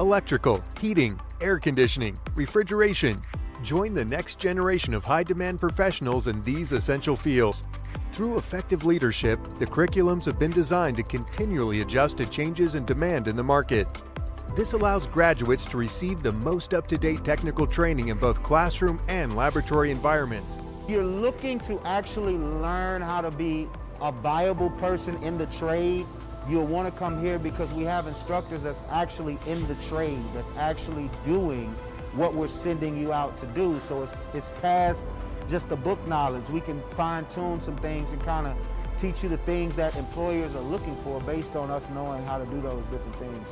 electrical, heating, air conditioning, refrigeration. Join the next generation of high demand professionals in these essential fields. Through effective leadership, the curriculums have been designed to continually adjust to changes in demand in the market. This allows graduates to receive the most up to date technical training in both classroom and laboratory environments. You're looking to actually learn how to be a viable person in the trade. You'll want to come here because we have instructors that's actually in the trade, that's actually doing what we're sending you out to do. So it's, it's past just the book knowledge. We can fine tune some things and kind of teach you the things that employers are looking for based on us knowing how to do those different things.